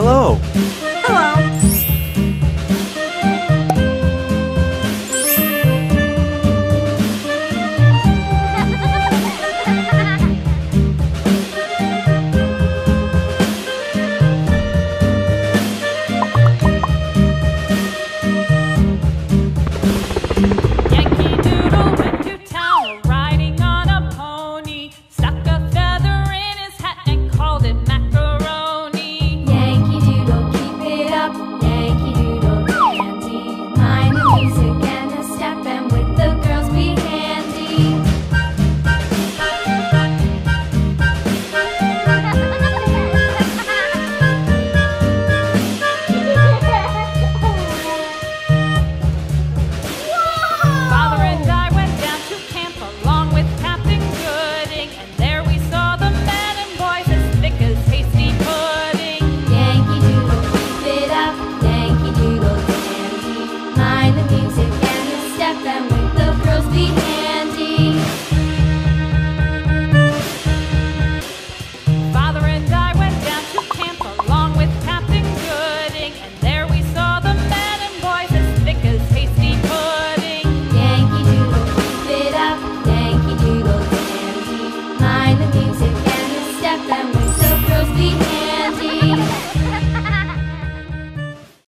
Hello dice We can.